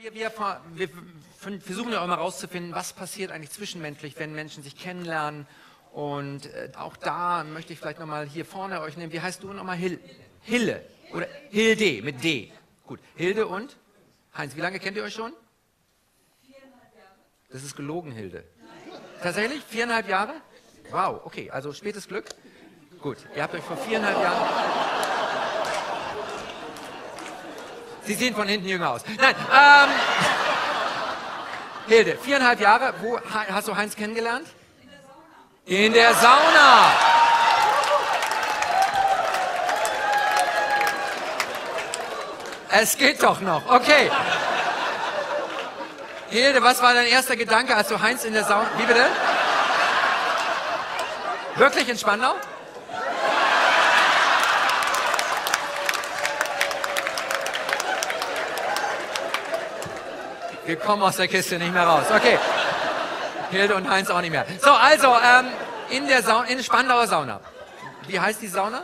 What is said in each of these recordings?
Wir, wir, wir, versuchen ja auch immer rauszufinden, was passiert eigentlich zwischenmenschlich, wenn Menschen sich kennenlernen. Und äh, auch da möchte ich vielleicht nochmal hier vorne euch nehmen. Wie heißt du nochmal? Hil Hille. Oder Hilde mit D. Gut. Hilde und Heinz. Wie lange kennt ihr euch schon? Das ist gelogen, Hilde. Tatsächlich? Viereinhalb Jahre? Wow, okay. Also spätes Glück. Gut. Ihr habt euch vor viereinhalb Jahren. Sie sehen von hinten jünger aus. Nein, ähm, Hilde, viereinhalb Jahre, wo hast du Heinz kennengelernt? In der Sauna. Es geht doch noch. Okay. Hilde, was war dein erster Gedanke, als du Heinz in der Sauna... Wie bitte? Wirklich in Spandau? Wir kommen aus der Kiste nicht mehr raus. Okay. Hilde und Heinz auch nicht mehr. So, also, ähm, in der Sauna, in Spandauer Sauna. Wie heißt die Sauna?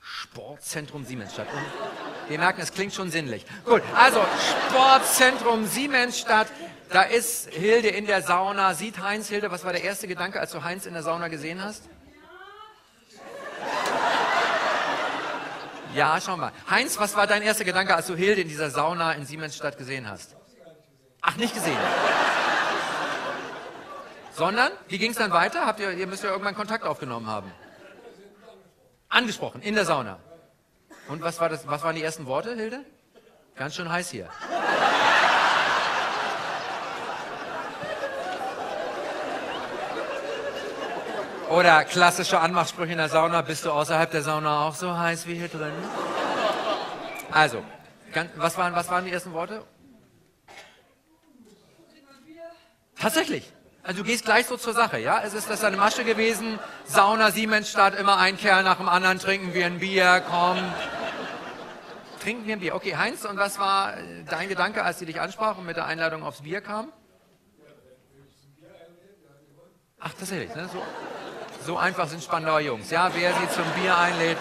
Sportzentrum Siemensstadt. Und wir merken, es klingt schon sinnlich. Gut, also Sportzentrum Siemensstadt. Da ist Hilde in der Sauna. Sieht Heinz Hilde, was war der erste Gedanke, als du Heinz in der Sauna gesehen hast? Ja, schau mal. Heinz, was war dein erster Gedanke, als du Hilde in dieser Sauna in Siemensstadt gesehen hast? Ach, nicht gesehen. Sondern, wie ging es dann weiter? Habt ihr, ihr müsst ja irgendwann Kontakt aufgenommen haben. Angesprochen, in der Sauna. Und was, war das, was waren die ersten Worte, Hilde? Ganz schön heiß hier. Oder klassische Anmachsprüche in der Sauna, bist du außerhalb der Sauna auch so heiß wie hier drin? Also, was waren, was waren die ersten Worte? Tatsächlich. Also du gehst gleich so zur Sache, ja? Es ist das eine Masche gewesen, Sauna, Siemensstadt, immer ein Kerl nach dem anderen, trinken wir ein Bier, komm. Trinken wir ein Bier. Okay, Heinz, und was war dein Gedanke, als sie dich ansprach und mit der Einladung aufs Bier kam? Ach, tatsächlich, ne? So, so einfach sind Spandauer Jungs. Ja, wer sie zum Bier einlädt,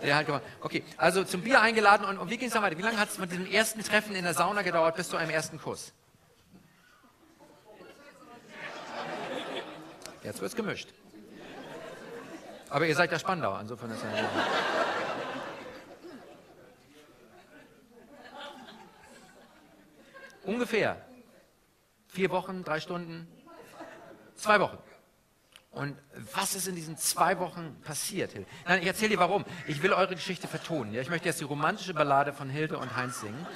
der hat gewonnen. Okay, also zum Bier eingeladen und, und wie ging es dann weiter? Wie lange hat es mit dem ersten Treffen in der Sauna gedauert bis zu einem ersten Kuss? Jetzt wird es gemischt. Aber ihr seid ja Spandauer, insofern ist ja. Ungefähr vier Wochen, drei Stunden, zwei Wochen. Und was ist in diesen zwei Wochen passiert, Hilde? Nein, ich erzähle dir warum. Ich will eure Geschichte vertonen. Ja? Ich möchte jetzt die romantische Ballade von Hilde und Heinz singen.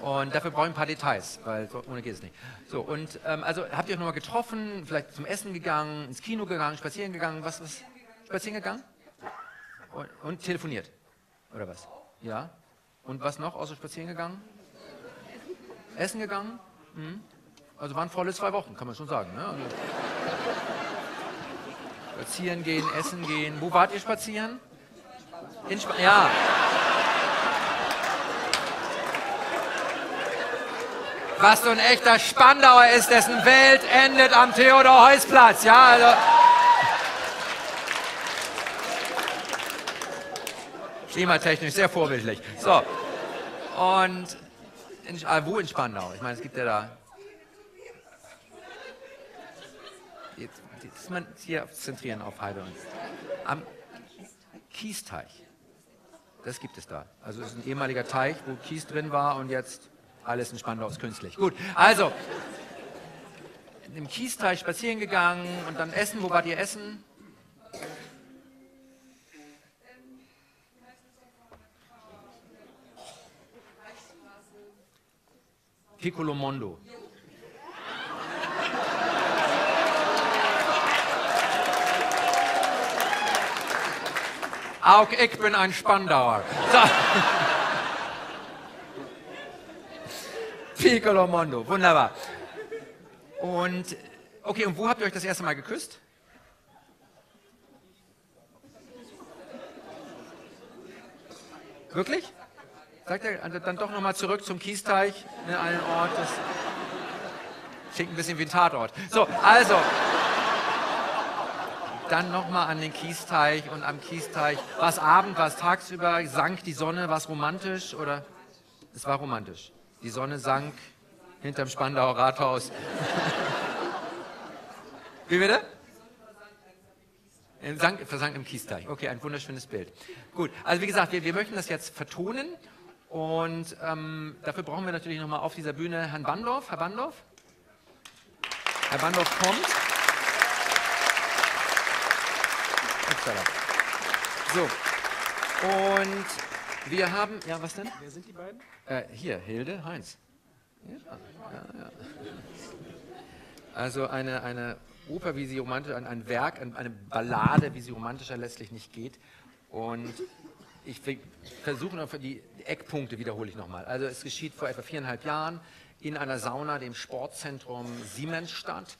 Und dafür brauche ich ein paar Details, weil ohne geht es nicht. So, und ähm, also habt ihr euch nochmal getroffen, vielleicht zum Essen gegangen, ins Kino gegangen, spazieren gegangen, was, was? Spazieren gegangen? Und, und telefoniert? Oder was? Ja? Und was noch außer spazieren gegangen? Essen gegangen? Hm? Also waren volle zwei Wochen, kann man schon sagen. Ne? Also Spazieren gehen, essen gehen. Wo wart ihr spazieren? In Sp ja. Was so ein echter Spandauer ist, dessen Welt endet am Theodor-Heuss-Platz. Ja, also. Klimatechnisch sehr vorbildlich. So. Und in, äh, wo in Spandau? Ich meine, es gibt ja da jetzt mal hier zentrieren auf Heide und am Kiesteich. Das gibt es da. Also es ist ein ehemaliger Teich, wo Kies drin war und jetzt alles in Spandau ist künstlich. Gut, also im Kiesteich spazieren gegangen und dann essen. Wo wart ihr essen? Piccolo Mondo. Auch ich bin ein Spandauer. Piccolo Mondo, wunderbar. Und, okay, und wo habt ihr euch das erste Mal geküsst? Wirklich? Sagt er also dann doch nochmal zurück zum Kiesteich, in einen Ort, das klingt ein bisschen wie ein Tatort. So, also, dann nochmal an den Kiesteich und am Kiesteich. War es Abend, war es tagsüber, sank die Sonne, war es romantisch oder? Es war romantisch. Die Sonne sank hinterm Spandauer Rathaus. Wie bitte? Sank, versank im Kiesteich. Okay, ein wunderschönes Bild. Gut, also wie gesagt, wir, wir möchten das jetzt vertonen und ähm, dafür brauchen wir natürlich nochmal auf dieser Bühne Herrn Bandorf. Herr Bandorf? Herr Bandorf kommt. So, und wir haben, ja, was denn? Wer sind die beiden? Äh, hier, Hilde, Heinz. Ja, ja, ja. Also eine, eine Oper, wie sie romantisch, ein, ein Werk, eine Ballade, wie sie romantischer letztlich nicht geht. Und ich versuche noch für die Eckpunkte wiederhole ich nochmal. Also es geschieht vor etwa viereinhalb Jahren in einer Sauna, dem Sportzentrum Siemensstadt.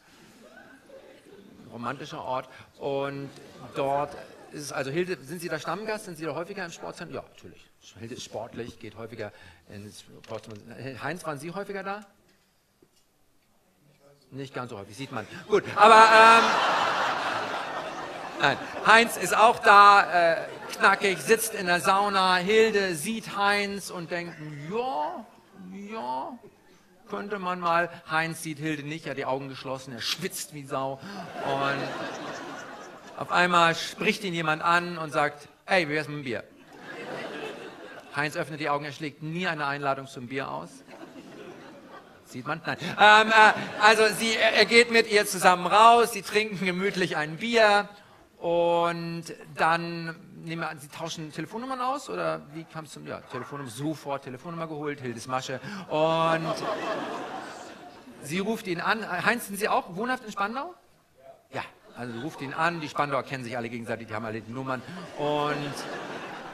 Romantischer Ort. Und dort ist es, also Hilde, sind Sie da Stammgast? Sind Sie da häufiger im Sportzentrum? Ja, natürlich. Hilde ist sportlich, geht häufiger ins Sportzentrum. Heinz, waren Sie häufiger da? Nicht ganz so häufig, sieht man. Gut, aber ähm, nein. Heinz ist auch da, äh, knackig, sitzt in der Sauna. Hilde sieht Heinz und denkt, ja, ja, könnte man mal. Heinz sieht Hilde nicht, er hat die Augen geschlossen, er schwitzt wie Sau. Und auf einmal spricht ihn jemand an und sagt, hey, wie wär's mit dem Bier? Heinz öffnet die Augen, er schlägt nie eine Einladung zum Bier aus. Sieht man? Nein. Ähm, äh, also sie, er geht mit ihr zusammen raus, sie trinken gemütlich ein Bier und dann nehmen wir an, Sie tauschen Telefonnummern aus oder wie kam es zum, ja, Telefonnummer, sofort Telefonnummer geholt, Hildes Masche und sie ruft ihn an. Heinz, sind Sie auch wohnhaft in Spandau? Ja, also sie ruft ihn an, die Spandauer kennen sich alle gegenseitig, die haben alle die Nummern und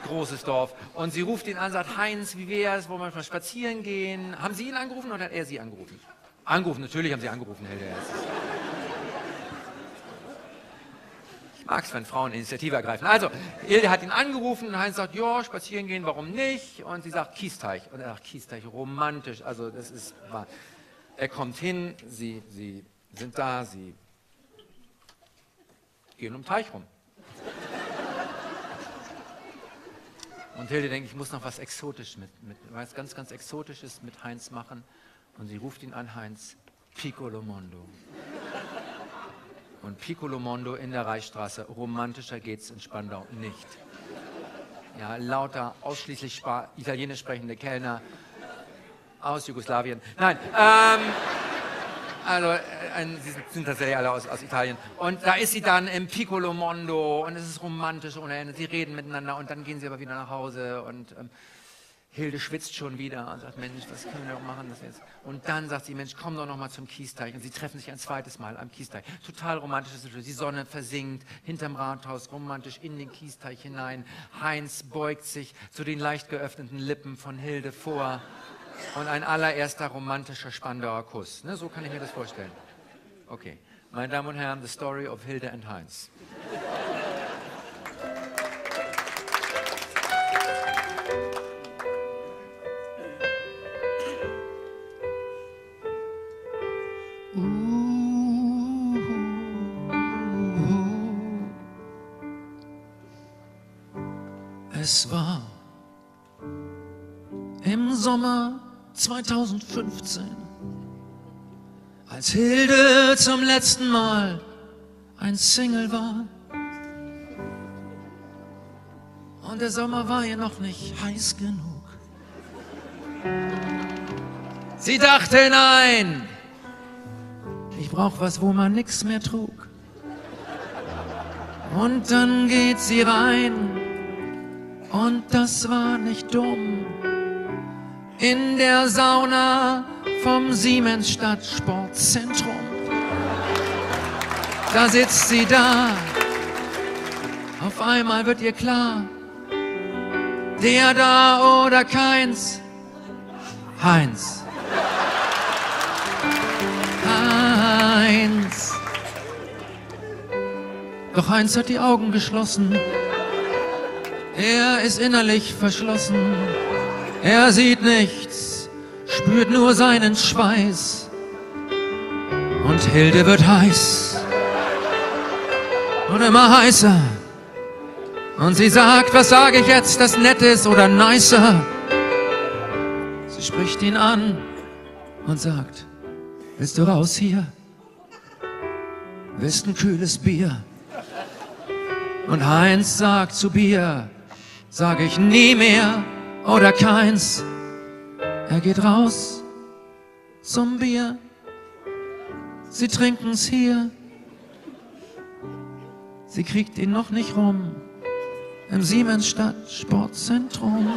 großes Dorf. Und sie ruft ihn an, sagt, Heinz, wie wär's, wollen wir mal spazieren gehen? Haben Sie ihn angerufen oder hat er Sie angerufen? Angerufen, natürlich haben Sie angerufen, Hilde. Ich mag es, wenn Frauen Initiative ergreifen. Also, Hilde hat ihn angerufen und Heinz sagt, ja, spazieren gehen, warum nicht? Und sie sagt, Kiesteich. Und er sagt, Kiesteich, romantisch. Also, das ist wahr. Er kommt hin, sie, sie sind da, sie gehen um den Teich rum. Und Hilde denkt, ich muss noch was Exotisches mit, mit, was ganz, ganz Exotisches mit Heinz machen. Und sie ruft ihn an, Heinz, Piccolo Mondo. Und Piccolo Mondo in der Reichsstraße, romantischer geht's in Spandau nicht. Ja, lauter, ausschließlich Spa italienisch sprechende Kellner aus Jugoslawien. Nein, ähm, also, äh, sie sind tatsächlich alle aus, aus, Italien. Und da ist sie dann im Piccolo Mondo und es ist romantisch ohne Ende. Sie reden miteinander und dann gehen sie aber wieder nach Hause und ähm, Hilde schwitzt schon wieder und sagt, Mensch, was können wir doch machen das jetzt? Und dann sagt sie, Mensch, komm doch noch mal zum Kiesteich. Und sie treffen sich ein zweites Mal am Kiesteich. Total romantisches Situation. Die Sonne versinkt hinterm Rathaus, romantisch in den Kiesteich hinein. Heinz beugt sich zu den leicht geöffneten Lippen von Hilde vor und ein allererster romantischer Spandauer Kuss. Ne, so kann ich mir das vorstellen. Okay. Meine Damen und Herren, the story of Hilde and Heinz. 2015, als Hilde zum letzten Mal ein Single war. Und der Sommer war ihr noch nicht heiß genug. Sie dachte, nein, ich brauch was, wo man nix mehr trug. Und dann geht sie rein, und das war nicht dumm in der Sauna vom Siemensstadt Sportzentrum. Da sitzt sie da, auf einmal wird ihr klar, der da oder keins, Heinz. Heinz. Doch Heinz hat die Augen geschlossen, er ist innerlich verschlossen. Er sieht nichts, spürt nur seinen Schweiß und Hilde wird heiß. und immer heißer. Und sie sagt, was sage ich jetzt, das nett ist oder nicer? Sie spricht ihn an und sagt, willst du raus hier? Willst ein kühles Bier? Und Heinz sagt zu Bier, sag ich nie mehr oder keins. Er geht raus zum Bier. Sie trinken's hier. Sie kriegt ihn noch nicht rum im Siemensstadt Sportzentrum.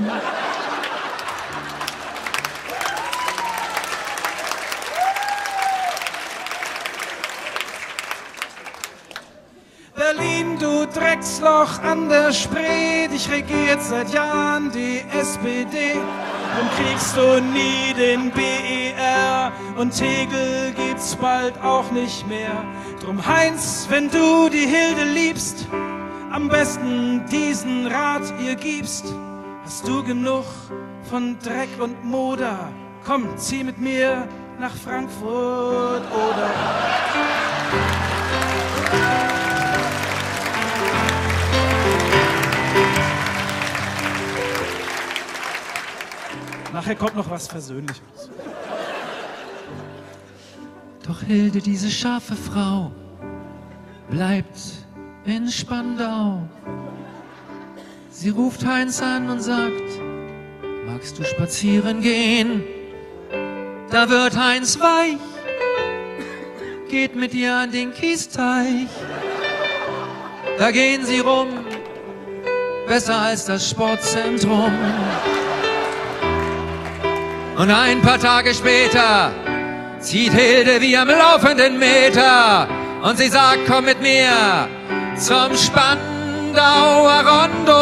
Drecksloch an der Spree, dich regiert seit Jahren die SPD. Drum kriegst du nie den BER und Tegel gibt's bald auch nicht mehr. Drum Heinz, wenn du die Hilde liebst, am besten diesen Rat ihr gibst. Hast du genug von Dreck und Moder? Komm, zieh mit mir nach Frankfurt oder. Nachher kommt noch was Versöhnliches. Doch Hilde, diese scharfe Frau, bleibt in Spandau. Sie ruft Heinz an und sagt, magst du spazieren gehen? Da wird Heinz weich, geht mit ihr an den Kiesteich. Da gehen sie rum, besser als das Sportzentrum. Und ein paar Tage später zieht Hilde wie am laufenden Meter und sie sagt, komm mit mir zum Spandauer Rondo.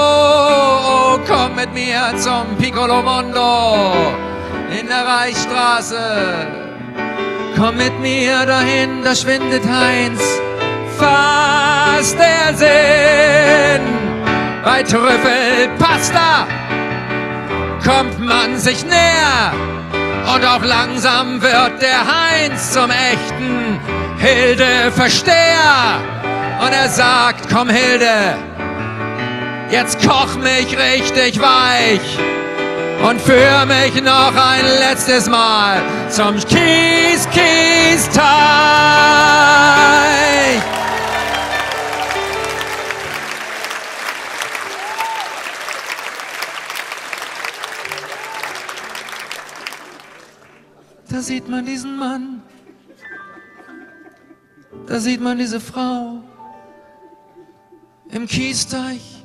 Oh, komm mit mir zum Piccolo Mondo in der Reichstraße. Komm mit mir dahin, da schwindet Heinz fast der Sinn. Bei Trüffelpasta kommt man sich näher. Und auch langsam wird der Heinz zum echten Hilde-Versteher. Und er sagt, komm Hilde, jetzt koch mich richtig weich. Und führ mich noch ein letztes Mal zum Kies, Da sieht man diesen Mann, da sieht man diese Frau im Kiesteich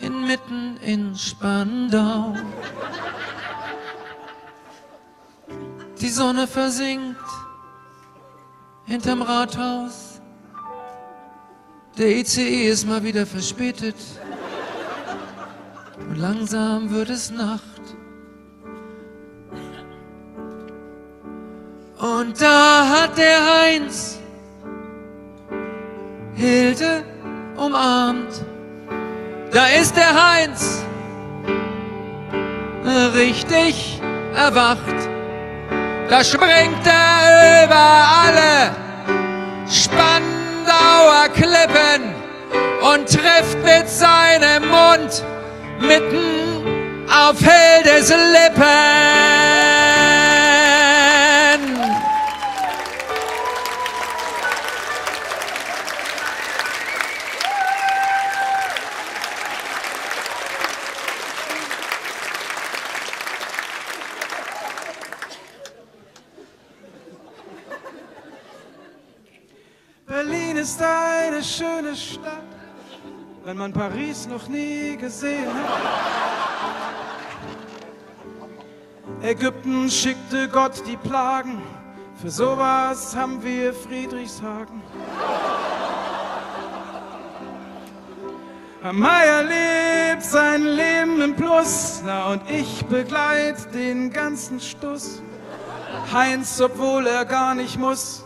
inmitten in Spandau. Die Sonne versinkt hinterm Rathaus. Der ICE ist mal wieder verspätet. Und langsam wird es Nacht. Und da hat der Heinz Hilde umarmt. Da ist der Heinz richtig erwacht. Da springt er über alle Spandauer Klippen und trifft mit seinem Mund mitten auf Hildes Lippen. Wenn man Paris noch nie gesehen hat. Ägypten schickte Gott die Plagen, für sowas haben wir Friedrichshagen. Herr Meier lebt sein Leben im Plus, na und ich begleit den ganzen Stuss. Heinz, obwohl er gar nicht muss,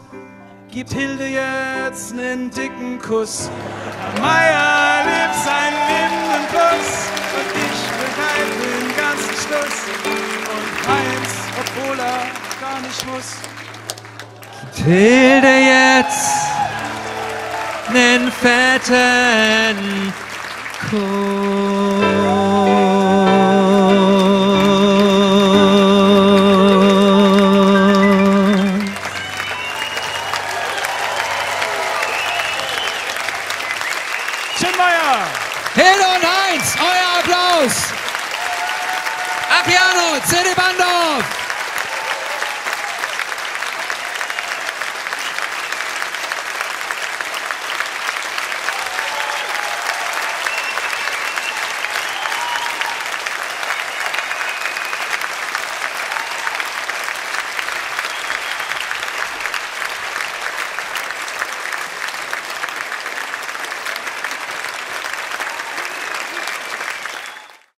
gibt Hilde jetzt einen dicken Kuss. Meier lebt sein Leben im Plus und ich begleit den ganzen Stuss. Und Heinz, obwohl er gar nicht muss, Hilde jetzt nen fetten Kuss. 피아노 세리반도